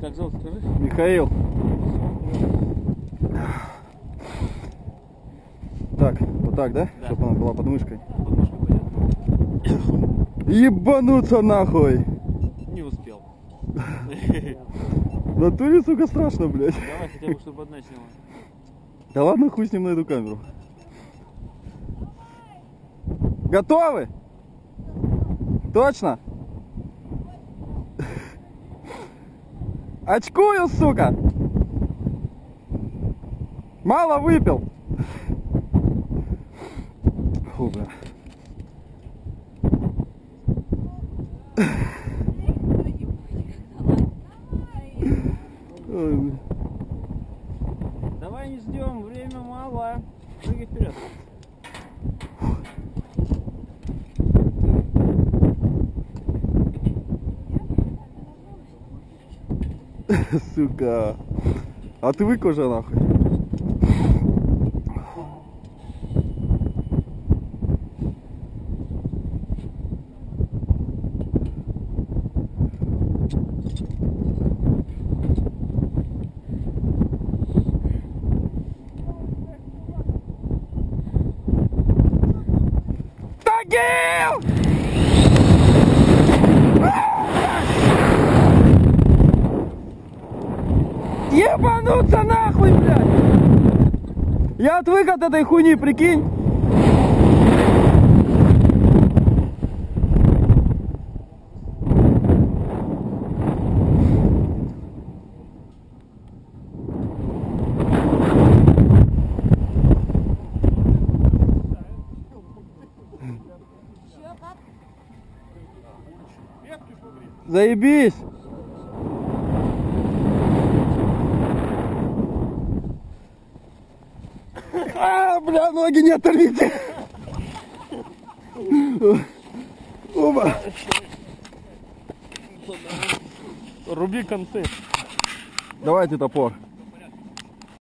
Как зовут, скажи? Михаил. Так, вот так, да? Да. Чтобы она была под мышкой. Понятно. Ебануться нахуй! Не успел. В натуре, сука, страшно, блядь. Давай хотя бы, чтобы одна сняла. Да ладно, хуй с ним на эту камеру. Готовы? Точно? Очкую, сука! Мало выпил. Фу, бля. Давай не ждем, время мало. Прыгай вперед. Сука. А ты уже нахуй. Тагил! Ебануться нахуй, блядь! Я отвык от этой хуйни, прикинь. Заебись! А, бля, ноги не оторвите! Оба! Руби концы. Давайте топор.